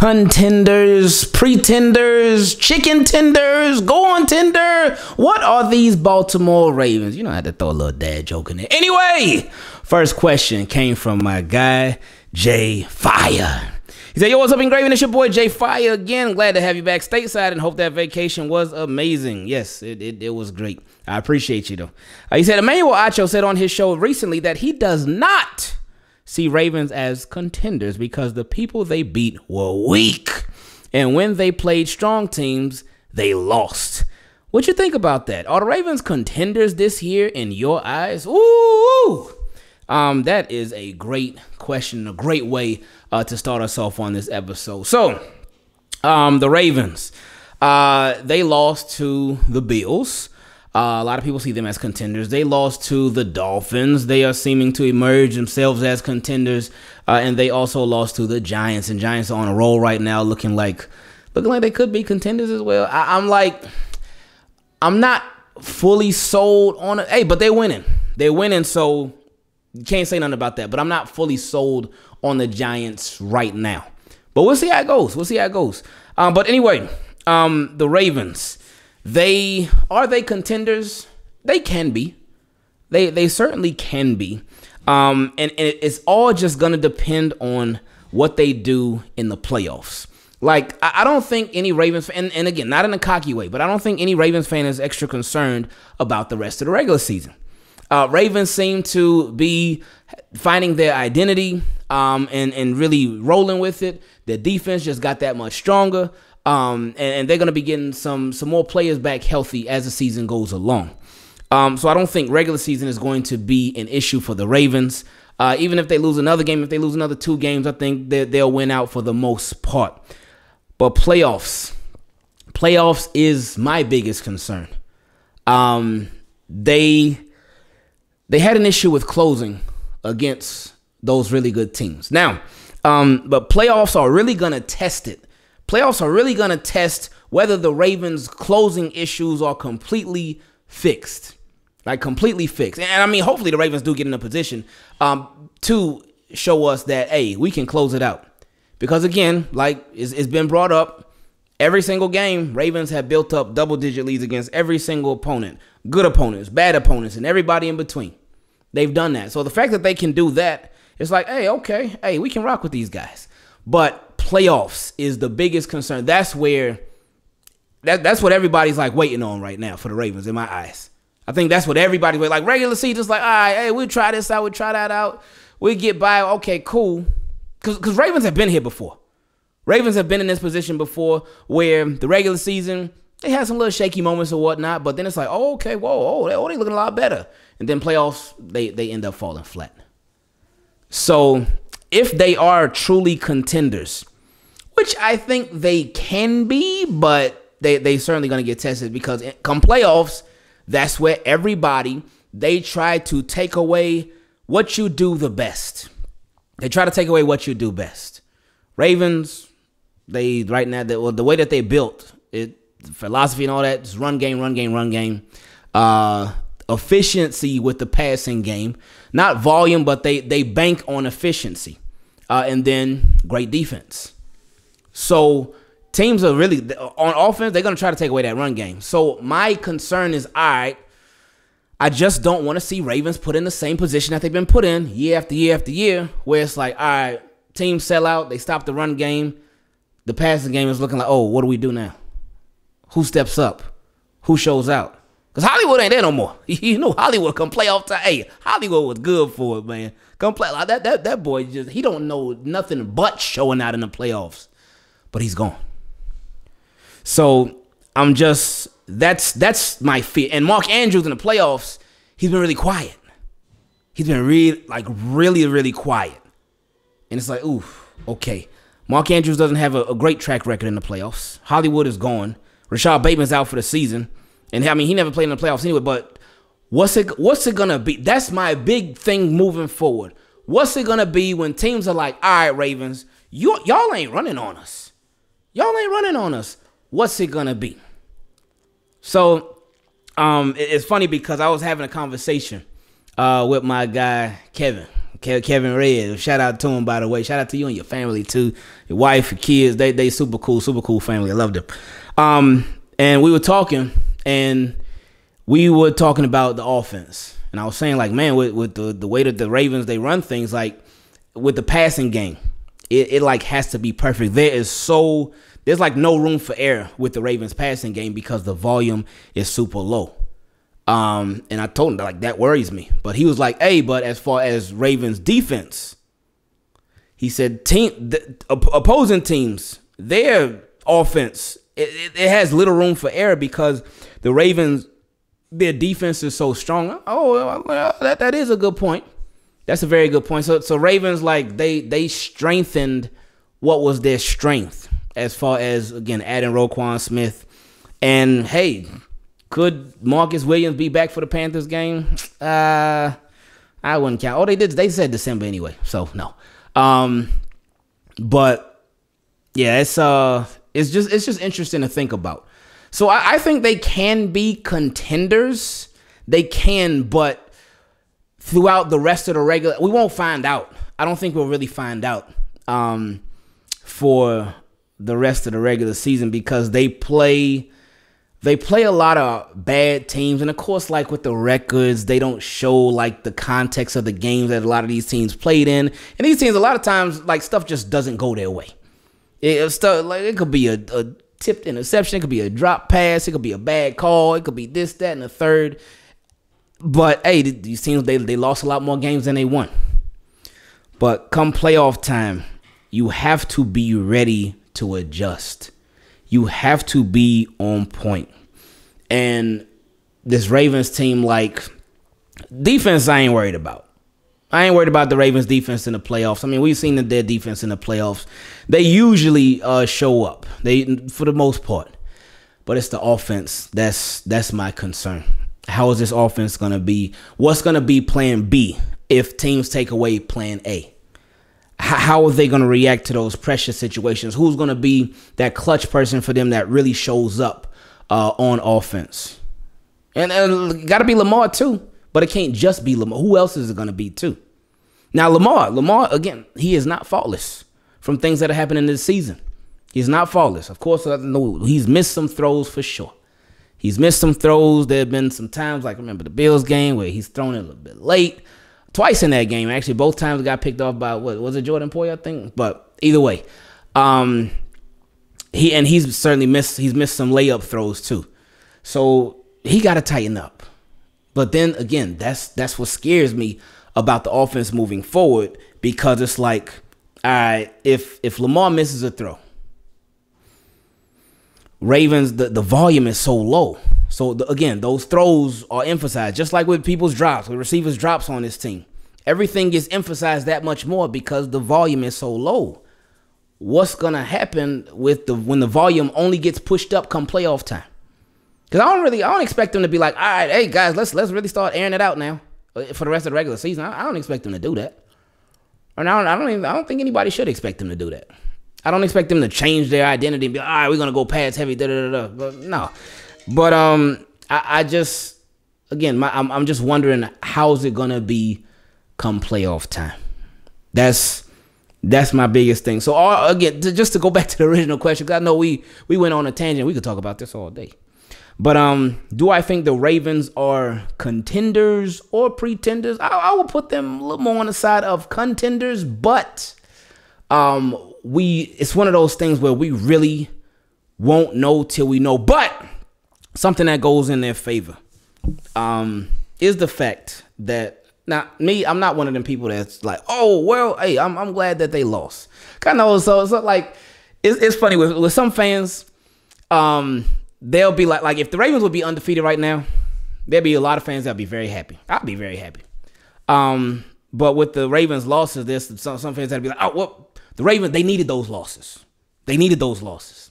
contenders, pretenders, chicken tenders, go on tender. What are these Baltimore Ravens? You know, I had to throw a little dad joke in there. Anyway, first question came from my guy, Jay Fire. He said, Yo, what's up, Ingraven? It's your boy Jay Fire again. Glad to have you back stateside and hope that vacation was amazing. Yes, it, it, it was great. I appreciate you, though. Uh, he said, Emmanuel Acho said on his show recently that he does not see Ravens as contenders because the people they beat were weak. And when they played strong teams, they lost. What you think about that? Are the Ravens contenders this year in your eyes? Ooh, um, that is a great question, a great way uh, to start us off on this episode. So, um, the Ravens, uh, they lost to the Bills. Uh, a lot of people see them as contenders. They lost to the Dolphins. They are seeming to emerge themselves as contenders, uh, and they also lost to the Giants. And Giants are on a roll right now, looking like looking like they could be contenders as well. I, I'm like, I'm not fully sold on it. Hey, but they're winning. They're winning, so you can't say nothing about that. But I'm not fully sold on the Giants right now. But we'll see how it goes. We'll see how it goes. Um, but anyway, um, the Ravens. They are they contenders? They can be. They they certainly can be. Um, and, and it's all just gonna depend on what they do in the playoffs. Like I, I don't think any Ravens and, and again not in a cocky way, but I don't think any Ravens fan is extra concerned about the rest of the regular season. Uh, Ravens seem to be finding their identity um, and and really rolling with it. Their defense just got that much stronger. Um, and, and, they're going to be getting some some more players back healthy as the season goes along. Um, so I don't think regular season is going to be an issue for the Ravens. Uh, even if they lose another game, if they lose another two games, I think that they'll win out for the most part. But playoffs, playoffs is my biggest concern. Um, they they had an issue with closing against those really good teams. Now, um, but playoffs are really going to test it playoffs are really going to test whether the Ravens' closing issues are completely fixed. Like completely fixed. And I mean, hopefully the Ravens do get in a position um, to show us that, hey, we can close it out. Because again, like it's, it's been brought up, every single game, Ravens have built up double digit leads against every single opponent. Good opponents, bad opponents, and everybody in between. They've done that. So the fact that they can do that, it's like, hey, okay, hey, we can rock with these guys. But playoffs is the biggest concern. That's where that that's what everybody's like waiting on right now for the Ravens in my eyes. I think that's what everybody's waiting. Like regular season's like, all right, hey, we'll try this out, we'll try that out. We get by, okay, cool. Cause, Cause Ravens have been here before. Ravens have been in this position before where the regular season, they had some little shaky moments or whatnot, but then it's like, oh, okay, whoa, oh, they, oh, they looking a lot better. And then playoffs, they they end up falling flat. So if they are truly contenders, which I think they can be, but they they certainly going to get tested because come playoffs, that's where everybody they try to take away what you do the best. They try to take away what you do best. Ravens, they right now the, well, the way that they built it, philosophy and all that, just run game, run game, run game. Uh, efficiency with the passing game, not volume, but they they bank on efficiency, uh, and then great defense. So teams are really on offense. They're gonna try to take away that run game. So my concern is, all right. I just don't want to see Ravens put in the same position that they've been put in year after year after year, where it's like, all right, teams sell out, they stop the run game, the passing game is looking like, oh, what do we do now? Who steps up? Who shows out? Because Hollywood ain't there no more. you know, Hollywood come play off time. Hey, Hollywood was good for it, man. Come play like that. That that boy just he don't know nothing but showing out in the playoffs but he's gone. So I'm just that's that's my fear. And Mark Andrews in the playoffs, he's been really quiet. He's been really like really really quiet, and it's like, oof okay. Mark Andrews doesn't have a, a great track record in the playoffs. Hollywood is gone. Rashod Bateman's out for the season, and I mean he never played in the playoffs anyway. But what's it what's it gonna be? That's my big thing moving forward. What's it gonna be when teams are like, all right, Ravens, you y'all ain't running on us. Y'all ain't running on us. What's it gonna be? So, um, it's funny because I was having a conversation uh, with my guy Kevin. Kevin Red. Shout out to him, by the way. Shout out to you and your family too. Your wife, your kids. They they super cool, super cool family. I love them. Um, and we were talking, and we were talking about the offense, and I was saying like, man, with, with the the way that the Ravens they run things, like with the passing game, it, it like has to be perfect. There is so there's like no room for error with the Ravens passing game because the volume is super low. Um, and I told him like that worries me. But he was like, "Hey, but as far as Ravens defense, he said team the, opposing teams, their offense it, it, it, has little room for error because the Ravens their defense is so strong. Oh, that that is a good point. That's a very good point. So so Ravens like they they strengthened what was their strength as far as again adding Roquan Smith and hey, could Marcus Williams be back for the Panthers game? Uh, I wouldn't count. Oh, they did. They said December anyway, so no. Um, but yeah, it's uh, it's just it's just interesting to think about. So I, I think they can be contenders. They can, but throughout the rest of the regular, we won't find out. I don't think we'll really find out um, for the rest of the regular season because they play they play a lot of bad teams. And of course like with the records they don't show like the context of the games that a lot of these teams played in. And these teams a lot of times like stuff just doesn't go their way. It, stuff like it could be a, a tipped interception it could be a drop pass it could be a bad call it could be this that and the third but hey these teams they, they lost a lot more games than they won but come playoff time you have to be ready to adjust you have to be on point. And this Ravens team, like defense, I ain't worried about. I ain't worried about the Ravens defense in the playoffs. I mean, we've seen their defense in the playoffs. They usually uh, show up. They for the most part. But it's the offense that's that's my concern. How is this offense going to be? What's going to be plan B if teams take away plan A? how are they going to react to those pressure situations? Who's going to be that clutch person for them that really shows up uh, on offense? And, and got to be Lamar too, but it can't just be Lamar. Who else is it going to be too? Now Lamar, Lamar again, he is not faultless from things that are happening this season. He's not faultless. Of course, he's missed some throws for sure. He's missed some throws. There have been some times, like remember the Bills game where he's thrown it a little bit late twice in that game. Actually, both times got picked off by what was it Jordan Poyer, I think. But either way, um, he and he's certainly missed he's missed some layup throws too. So he got to tighten up. But then again, that's that's what scares me about the offense moving forward because it's like, all right, if if Lamar misses a throw, Ravens the, the volume is so low. So the, again, those throws are emphasized, just like with people's drops, with receivers' drops on this team. Everything gets emphasized that much more because the volume is so low. What's gonna happen with the when the volume only gets pushed up come playoff time? Because I don't really, I don't expect them to be like, all right, hey guys, let's let's really start airing it out now uh, for the rest of the regular season. I, I don't expect them to do that, and I don't, I don't even, I don't think anybody should expect them to do that. I don't expect them to change their identity and be like, all right, we're gonna go pads heavy, da da da da. But no, but um, I, I just again, my, I'm I'm just wondering how's it gonna be come playoff time. That's that's my biggest thing. So all, again, to, just to go back to the original question, because I know we we went on a tangent. We could talk about this all day. But um, do I think the Ravens are contenders or pretenders? I, I will put them a little more on the side of contenders, but um, we it's one of those things where we really won't know till we know. But something that goes in their favor um, is the fact that now me, I'm not one of them people that's like, oh well, hey, I'm I'm glad that they lost. Kind of so it's like it's, it's funny with with some fans, um, they'll be like like if the Ravens would be undefeated right now, there'd be a lot of fans that'd be very happy. I'd be very happy. Um, but with the Ravens losses, there's some some fans that'd be like, oh well, the Ravens they needed those losses. They needed those losses.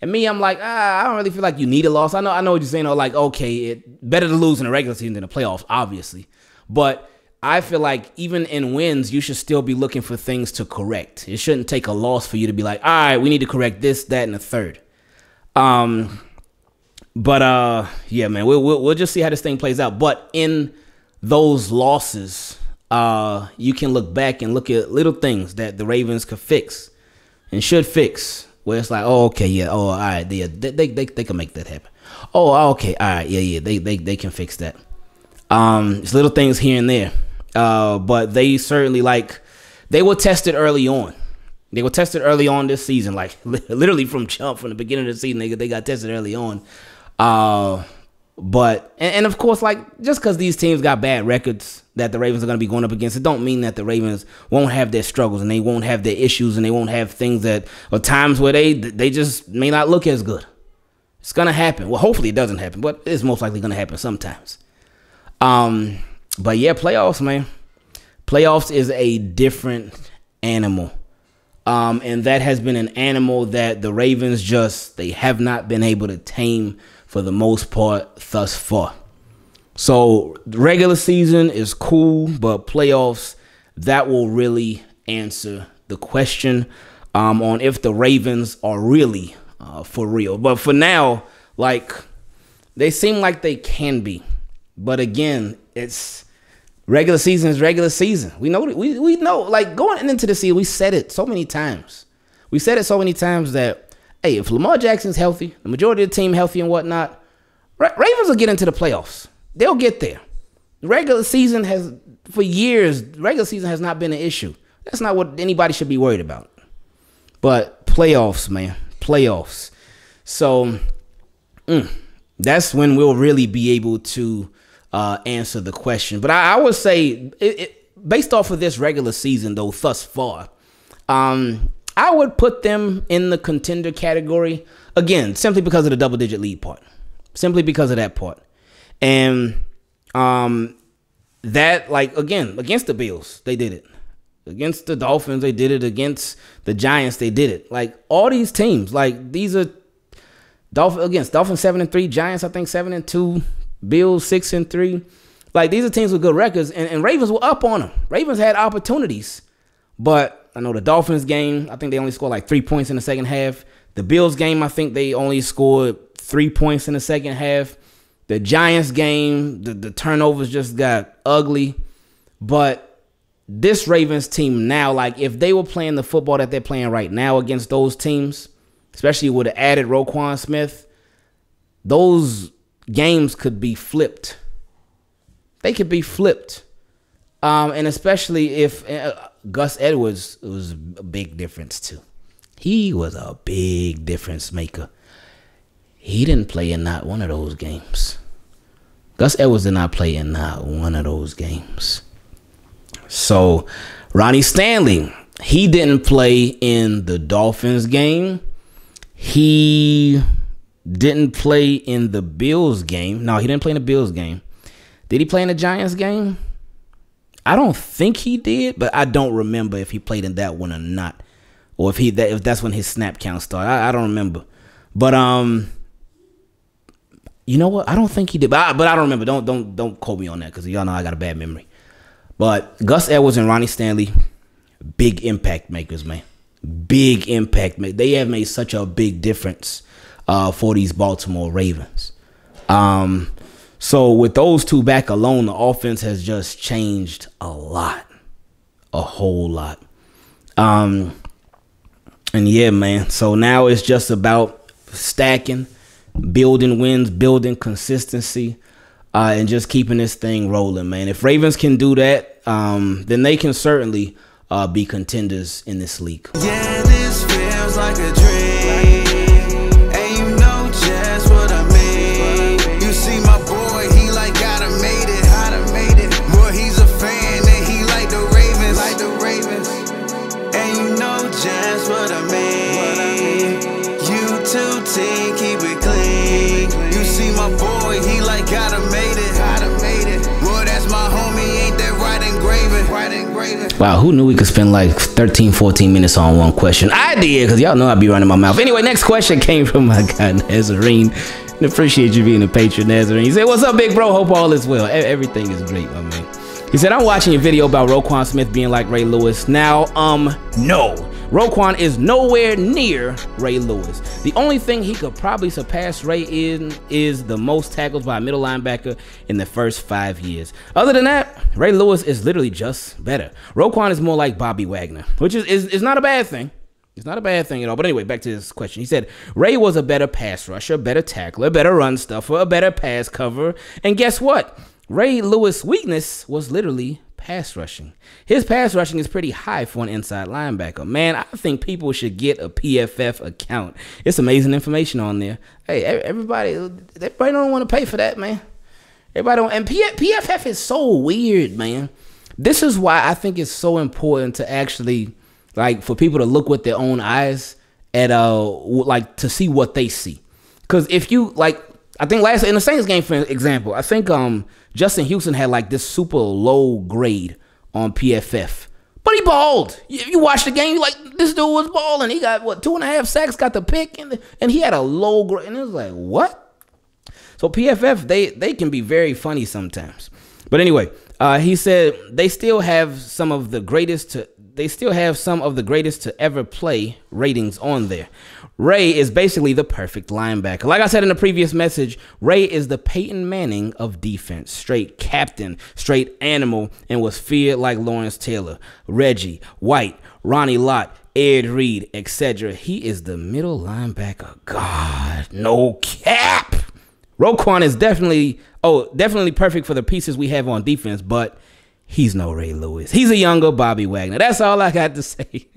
And me, I'm like, ah, I don't really feel like you need a loss. I know, I know what you're saying. Though, like, okay, it better to lose in the regular season than the playoffs, obviously. But I feel like even in wins, you should still be looking for things to correct. It shouldn't take a loss for you to be like, all right, we need to correct this, that, and the third. Um, but uh, yeah, man, we'll, we'll we'll just see how this thing plays out. But in those losses, uh, you can look back and look at little things that the Ravens could fix and should fix. Where it's like, oh, okay, yeah, oh, all right, they, they, they, they, can make that happen. Oh, okay, all right, yeah, yeah, they, they, they can fix that. Um, it's little things here and there, uh, but they certainly like they were tested early on. They were tested early on this season, like literally from jump from the beginning of the season. They, they got tested early on. Uh, but and, and, of course, like just because these teams got bad records that the Ravens are going to be going up against, it don't mean that the Ravens won't have their struggles and they won't have their issues and they won't have things that or times where they they just may not look as good. It's gonna happen. Well, hopefully it doesn't happen, but it's most likely gonna happen sometimes. Um, but yeah, playoffs, man. Playoffs is a different animal. Um, and that has been an animal that the Ravens just they have not been able to tame for the most part thus far. So regular season is cool, but playoffs that will really answer the question um, on if the Ravens are really uh, for real. But for now, like they seem like they can be. But again, it's regular season is regular season. We know we we know like going into the season, we said it so many times. We said it so many times that hey, if Lamar Jackson's healthy, the majority of the team healthy and whatnot, Ravens will get into the playoffs. They'll get there. Regular season has for years, regular season has not been an issue. That's not what anybody should be worried about. But playoffs, man, playoffs. So mm, that's when we'll really be able to uh, answer the question. But I, I would say, it, it, based off of this regular season, though, thus far, um, I would put them in the contender category again, simply because of the double digit lead part, simply because of that part, and um, that like again against the Bills, they did it. Against the Dolphins, they did it. Against the Giants, they did it. Like all these teams, like these are Dolphins against Dolphins seven and three, Giants I think seven and two, Bills six and three. Like these are teams with good records, and, and Ravens were up on them. Ravens had opportunities, but I know the Dolphins game. I think they only scored like three points in the second half. The Bills game, I think they only scored three points in the second half. The Giants game, the, the turnovers just got ugly. But this Ravens team now, like if they were playing the football that they're playing right now against those teams, especially with the added Roquan Smith, those games could be flipped. They could be flipped. Um, and especially if uh, Gus Edwards was a big difference too. He was a big difference maker. He didn't play in not one of those games. Gus Edwards did not play in not one of those games. So Ronnie Stanley, he didn't play in the Dolphins game. He didn't play in the Bills game. No, he didn't play in the Bills game. Did he play in the Giants game? I don't think he did, but I don't remember if he played in that one or not, or if he that if that's when his snap count started. I, I don't remember, but um, you know what? I don't think he did, but I, but I don't remember. Don't don't don't quote me on that because y'all know I got a bad memory. But Gus Edwards and Ronnie Stanley, big impact makers, man. Big impact. They have made such a big difference uh, for these Baltimore Ravens. Um, so with those two back alone, the offense has just changed a lot, a whole lot. Um, and yeah, man. So now it's just about stacking, building wins, building consistency, uh, and just keeping this thing rolling, man. If Ravens can do that, um, then they can certainly uh, be contenders in this league. Yeah, this Wow, who knew we could spend like 13, 14 minutes on one question? I did, because y'all know I'd be running my mouth. Anyway, next question came from my guy, Nazarene. And appreciate you being a patron, Nazarene. He said, What's up, big bro? Hope all is well. Everything is great, my man. He said, I'm watching a video about Roquan Smith being like Ray Lewis. Now, um, no. Roquan is nowhere near Ray Lewis. The only thing he could probably surpass Ray in is the most tackles by a middle linebacker in the first five years. Other than that, Ray Lewis is literally just better. Roquan is more like Bobby Wagner, which is, is, is not a bad thing. It's not a bad thing at all. But anyway, back to this question. He said Ray was a better pass rusher, better tackler, better run stuffer, a better pass cover. And guess what? Ray Lewis' weakness was literally pass rushing. His pass rushing is pretty high for an inside linebacker. Man, I think people should get a PFF account. It's amazing information on there. Hey, everybody, everybody don't want to pay for that, man. Everybody don't. And PFF is so weird, man. This is why I think it's so important to actually like for people to look with their own eyes at uh like to see what they see. Cause if you like I think last in the Saints game, for example, I think um Justin Houston had like this super low grade on PFF. But he balled. If you watch the game, you like this dude was balling. He got what two and a half sacks, got the pick, and and he had a low grade. And it was like what? So PFF they they can be very funny sometimes. But anyway, uh, he said they still have some of the greatest to they still have some of the greatest to ever play ratings on there. Ray is basically the perfect linebacker. Like I said in the previous message, Ray is the Peyton Manning of defense. Straight captain, straight animal, and was feared like Lawrence Taylor, Reggie, White, Ronnie Lott, Ed Reed, etc. He is the middle linebacker. God, no cap. Roquan is definitely, oh, definitely perfect for the pieces we have on defense, but he's no Ray Lewis. He's a younger Bobby Wagner. That's all I got to say.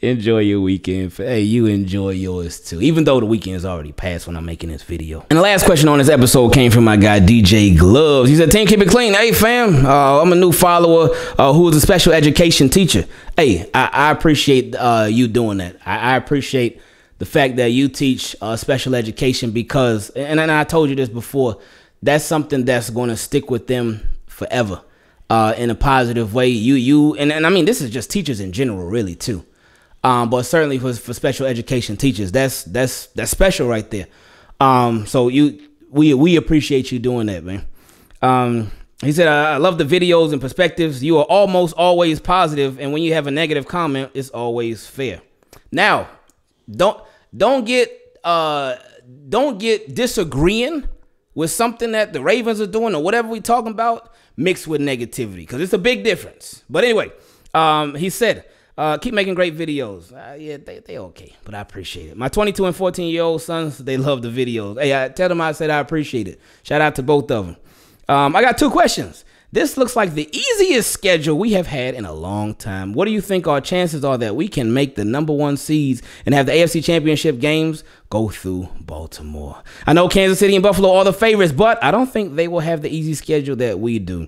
enjoy your weekend. Hey, you enjoy yours too. Even though the weekend is already passed when I'm making this video. And the last question on this episode came from my guy DJ Gloves. He said, "Team, keep it clean." Hey, fam, uh, I'm a new follower uh, who is a special education teacher. Hey, I, I appreciate uh, you doing that. I, I, appreciate the fact that you teach uh, special education because, and, and I told you this before that's something that's going to stick with them forever uh, in a positive way. You you and, and I mean this is just teachers in general, really too. Um, but certainly for, for special education teachers, that's that's that's special right there. Um, so you we we appreciate you doing that, man. Um, he said, I love the videos and perspectives. You are almost always positive, and when you have a negative comment, it's always fair. Now, don't don't get uh don't get disagreeing with something that the Ravens are doing or whatever we talking about mixed with negativity because it's a big difference. But anyway, um, he said, uh, keep making great videos. Uh, yeah, they they okay, but I appreciate it. My 22 and 14 year old sons, they love the videos. Hey, I tell them I said I appreciate it. Shout out to both of them. Um, I got two questions. This looks like the easiest schedule we have had in a long time. What do you think our chances are that we can make the number one seeds and have the AFC Championship games go through Baltimore? I know Kansas City and Buffalo are the favorites, but I don't think they will have the easy schedule that we do.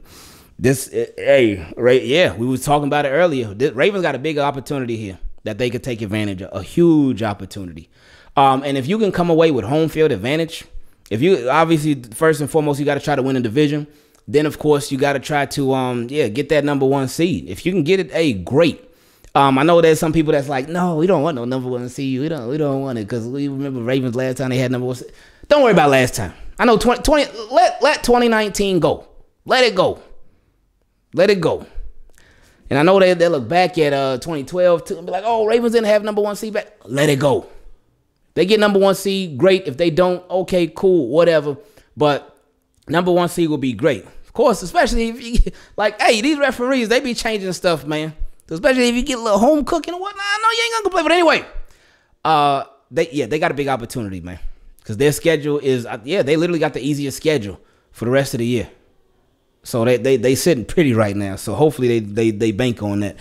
This, eh, hey, right? Yeah, we was talking about it earlier. This, Ravens got a big opportunity here that they could take advantage of, a huge opportunity. Um, and if you can come away with home field advantage, if you obviously first and foremost you got to try to win a division then of course you got to try to um yeah get that number one seed. If you can get it, hey, great. Um, I know there's some people that's like, no, we don't want no number one seed. We don't we don't want it because we remember Ravens last time they had number one. Seed. Don't worry about last time. I know 20, 20 let let 2019 go. Let it go. Let it go. And I know they they look back at uh 2012 too and be like, oh, Ravens didn't have number one seed back. Let it go. They get number one seed, great. If they don't, okay, cool, whatever. But number one seed will be great Of course, especially if you like, hey, these referees they be changing stuff, man. Especially if you get a little home cooking and whatnot. I know you ain't gonna complain, but anyway, uh, they yeah they got a big opportunity, man, because their schedule is uh, yeah they literally got the easiest schedule for the rest of the year. So they they they sitting pretty right now. So hopefully they they they bank on that.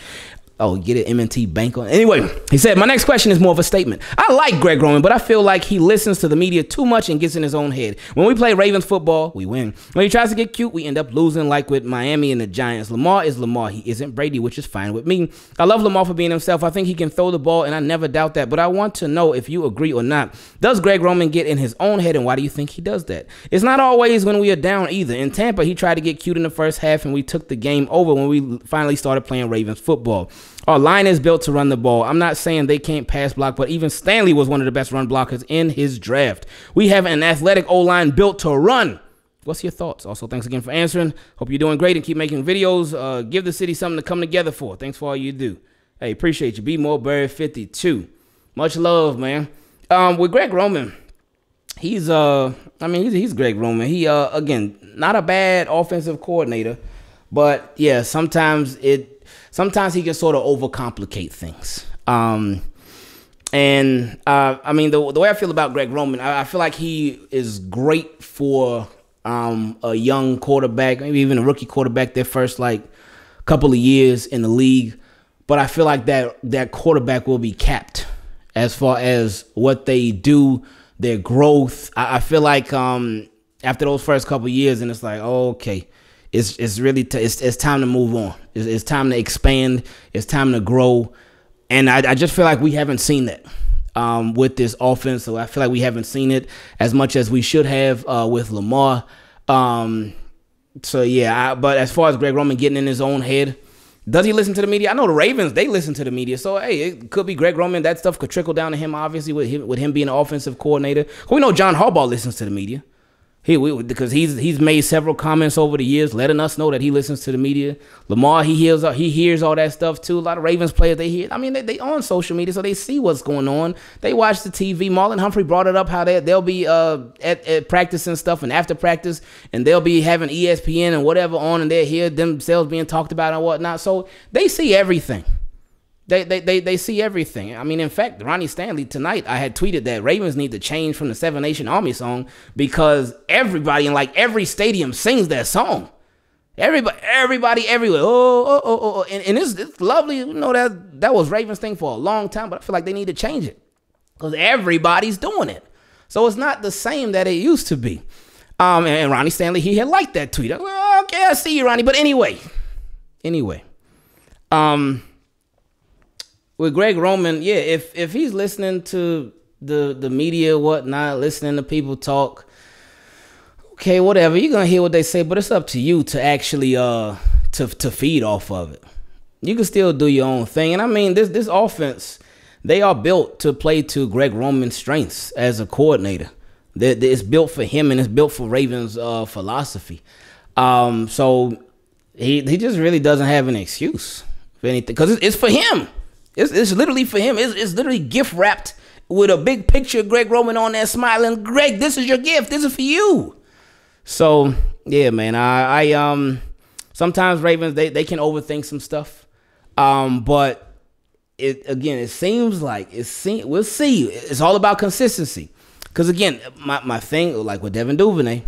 Oh, get it, M&T Bank on. Anyway, he said, my next question is more of a statement. I like Greg Roman, but I feel like he listens to the media too much and gets in his own head. When we play Ravens football, we win. When he tries to get cute, we end up losing, like with Miami and the Giants. Lamar is Lamar. He isn't Brady, which is fine with me. I love Lamar for being himself. I think he can throw the ball, and I never doubt that. But I want to know if you agree or not. Does Greg Roman get in his own head, and why do you think he does that? It's not always when we are down either. In Tampa, he tried to get cute in the first half, and we took the game over when we finally started playing Ravens football. Our line is built to run the ball. I'm not saying they can't pass block, but even Stanley was one of the best run blockers in his draft. We have an athletic O line built to run. what's your thoughts? Also, thanks again for answering. Hope you're doing great and keep making videos. Uh, give the city something to come together for. Thanks for all you do. Hey, appreciate you. Be more Barry 52. Much love, man. Um, with Greg Roman, he's uh, I mean, he's, he's Greg Roman. He uh, again, not a bad offensive coordinator, but yeah, sometimes it, sometimes he can sort of overcomplicate things. Um, and uh, I mean, the the way I feel about Greg Roman, I, I feel like he is great for um, a young quarterback, maybe even a rookie quarterback, their first like couple of years in the league. But I feel like that that quarterback will be capped as far as what they do, their growth. I, I feel like um, after those first couple years, and it's like, okay, it's it's really it's it's time to move on. It's, it's time to expand. It's time to grow. And I, I just feel like we haven't seen that um, with this offense. So I feel like we haven't seen it as much as we should have uh, with Lamar. Um, so yeah, I, but as far as Greg Roman getting in his own head, does he listen to the media? I know the Ravens they listen to the media, so hey, it could be Greg Roman. That stuff could trickle down to him, obviously, with him with him being an offensive coordinator. We know John Harbaugh listens to the media. He we, because he's he's made several comments over the years, letting us know that he listens to the media. Lamar he hears he hears all that stuff too. A lot of Ravens players they hear. I mean they they on social media, so they see what's going on. They watch the TV. Marlon Humphrey brought it up how they they'll be uh at, at practice and stuff and after practice, and they'll be having ESPN and whatever on, and they hear themselves being talked about and whatnot. So they see everything. They, they, they, they see everything. I mean, in fact, Ronnie Stanley tonight, I had tweeted that Ravens need to change from the Seven Nation Army song because everybody in like every stadium sings that song. Everybody, everybody, everywhere. Oh, oh, oh, oh, and, and it's, it's lovely. You know that that was Ravens thing for a long time, but I feel like they need to change it because everybody's doing it. So it's not the same that it used to be. Um, and, and Ronnie Stanley, he had liked that tweet. I like, okay, I see you, Ronnie. But anyway, anyway, um with Greg Roman, yeah, if if he's listening to the the media, whatnot, listening to people talk, okay, whatever, you're gonna hear what they say, but it's up to you to actually uh to to feed off of it. You can still do your own thing, and I mean this this offense, they are built to play to Greg Roman's strengths as a coordinator. That it's built for him, and it's built for Ravens' uh, philosophy. Um, so he he just really doesn't have an excuse for anything because it's, it's for him. It's, it's literally for him. It's, it's literally gift wrapped with a big picture of Greg Roman on there smiling. Greg, this is your gift. This is for you. So yeah, man. I, I um sometimes Ravens they, they can overthink some stuff. Um, but it again, it seems like it seem we'll see. It's all about consistency. Cause again, my, my thing, like with Devin Duvernay,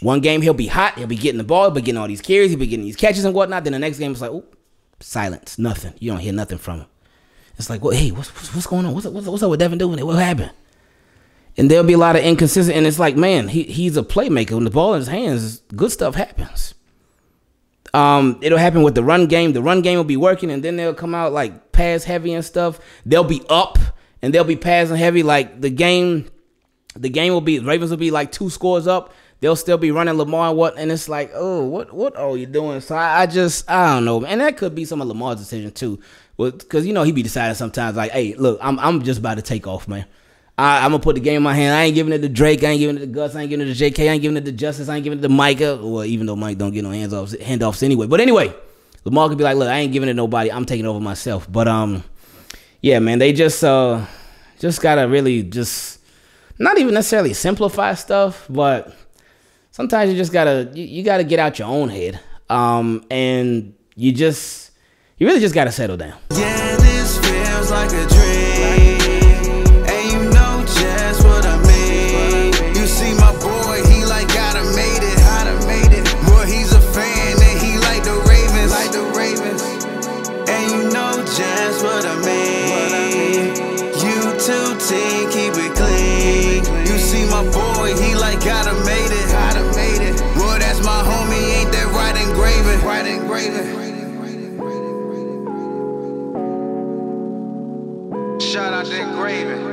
one game he'll be hot, he'll be getting the ball, he'll be getting all these carries, he'll be getting these catches and whatnot. Then the next game it's like, oh, silence, nothing. You don't hear nothing from him. It's like, well, hey, what's what's going on? What's what's, what's up with Devin doing it? What happened? And there'll be a lot of inconsistent. And it's like, man, he he's a playmaker. When the ball in his hands, good stuff happens. Um, it'll happen with the run game. The run game will be working, and then they'll come out like pass heavy and stuff. They'll be up and they'll be passing heavy. Like the game, the game will be Ravens will be like two scores up. They'll still be running Lamar what, and it's like, oh, what what are you doing? So I, I just I don't know, and that could be some of Lamar's decision too. Because you know he be deciding sometimes like, hey, look, I'm I'm just about to take off, man. I, am gonna put the game in my hand. I ain't giving it to Drake. I ain't giving it to Gus. I ain't giving it to J.K. I ain't giving it to Justice. I ain't giving it to Micah. Well, even though Mike don't get no hands off handoffs anyway. But anyway, Lamar could be like, look, I ain't giving it to nobody. I'm taking over myself. But um, yeah, man, they just uh just gotta really just not even necessarily simplify stuff, but sometimes you just gotta you, you gotta get out your own head. Um, and you just you really just gotta settle down. Yeah, this feels like a dream. And you know Ingraven. Shout out to Ingraven.